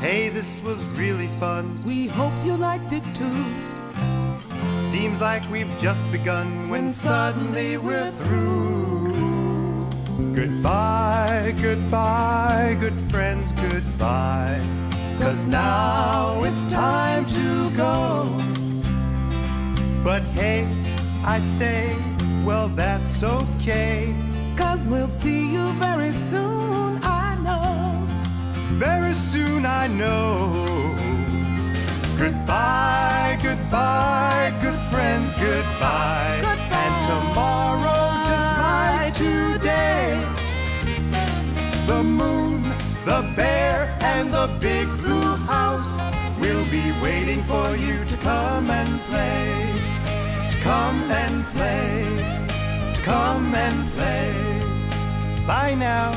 Hey, this was really fun. We hope you liked it too. Seems like we've just begun when suddenly we're through. Goodbye, goodbye, good friends, goodbye. Cause now it's time to go. But hey, I say, well, that's okay. Cause we'll see you very soon. Soon, I know. Goodbye, goodbye, good friends, goodbye. Goodbye. And tomorrow, just like today, the moon, the bear, and the big blue house will be waiting for you to come and play. Come and play. Come and play. Bye now.